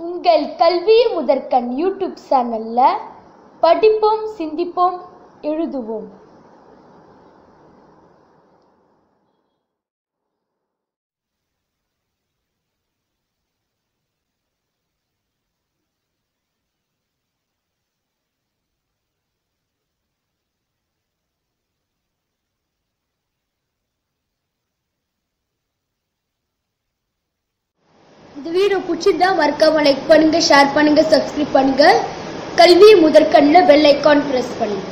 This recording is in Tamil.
உங்கள் கல்வி முதற்கண் யூடியூப் சேனலில் படிப்போம் சிந்திப்போம் எழுதுவோம். இந்த வீடியோ பிடிச்சிருந்தா மறக்காம லைக் பண்ணுங்க ஷேர் பண்ணுங்க சப்ஸ்கிரைப் பண்ணுங்க. கல்வி முதற்கண்ணில் பெல் ஐக்கான் பிரஸ் பண்ணுங்க.